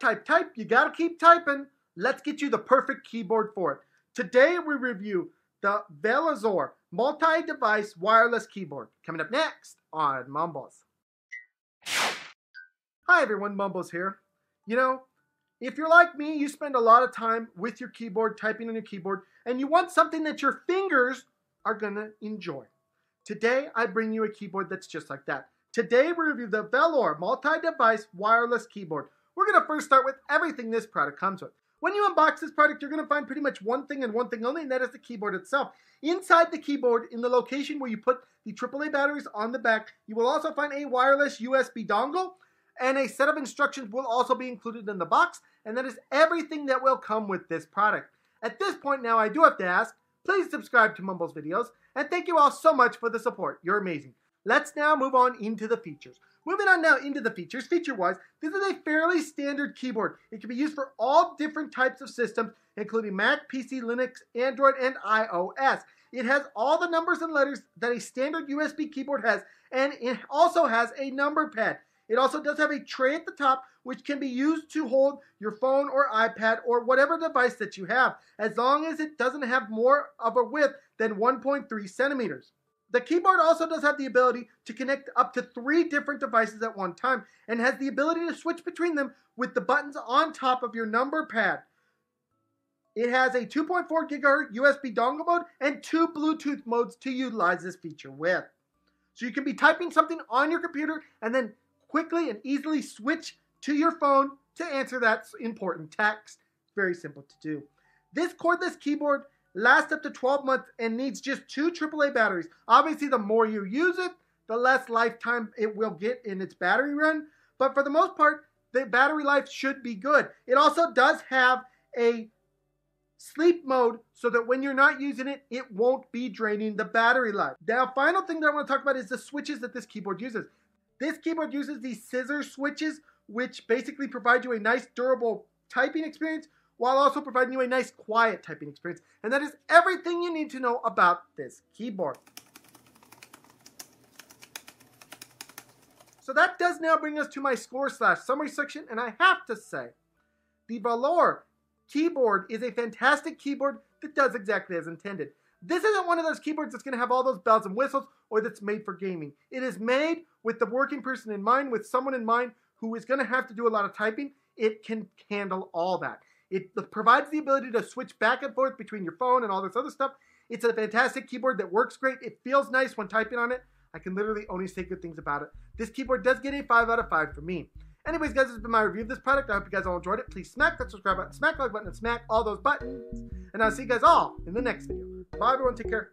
type, type. You gotta keep typing. Let's get you the perfect keyboard for it. Today we review the Veilzor multi-device wireless keyboard. Coming up next on Mumbles. Hi everyone, Mumbles here. You know, if you're like me, you spend a lot of time with your keyboard, typing on your keyboard, and you want something that your fingers are gonna enjoy. Today, I bring you a keyboard that's just like that. Today, we review the Veilzor multi-device wireless keyboard. We're gonna first start with everything this product comes with. When you unbox this product, you're gonna find pretty much one thing and one thing only, and that is the keyboard itself. Inside the keyboard, in the location where you put the AAA batteries on the back, you will also find a wireless USB dongle and a set of instructions will also be included in the box, and that is everything that will come with this product. At this point now, I do have to ask, please subscribe to Mumbles videos, and thank you all so much for the support. You're amazing. Let's now move on into the features. Moving on now into the features, feature-wise, this is a fairly standard keyboard. It can be used for all different types of systems, including Mac, PC, Linux, Android, and iOS. It has all the numbers and letters that a standard USB keyboard has, and it also has a number pad. It also does have a tray at the top which can be used to hold your phone or iPad or whatever device that you have, as long as it doesn't have more of a width than 1.3 centimeters. The keyboard also does have the ability to connect up to three different devices at one time and has the ability to switch between them with the buttons on top of your number pad. It has a 2.4 gigahertz USB dongle mode and two Bluetooth modes to utilize this feature with. So you can be typing something on your computer and then quickly and easily switch to your phone to answer that important text. Very simple to do. This cordless keyboard lasts up to 12 months and needs just two AAA batteries. Obviously, the more you use it, the less lifetime it will get in its battery run. But for the most part, the battery life should be good. It also does have a sleep mode so that when you're not using it, it won't be draining the battery life. Now, final thing that I want to talk about is the switches that this keyboard uses. This keyboard uses these scissor switches, which basically provide you a nice durable typing experience while also providing you a nice quiet typing experience. And that is everything you need to know about this keyboard. So that does now bring us to my score slash summary section, and I have to say, the Veilzor keyboard is a fantastic keyboard that does exactly as intended. This isn't one of those keyboards that's going to have all those bells and whistles or that's made for gaming. It is made with the working person in mind, with someone in mind who is going to have to do a lot of typing. It can handle all that. It provides the ability to switch back and forth between your phone and all this other stuff. It's a fantastic keyboard that works great. It feels nice when typing on it. I can literally only say good things about it. This keyboard does get a 5 out of 5 for me. Anyways, guys, this has been my review of this product. I hope you guys all enjoyed it. Please smack that subscribe button, smack like button, and smack all those buttons. And I'll see you guys all in the next video. Bye, everyone. Take care.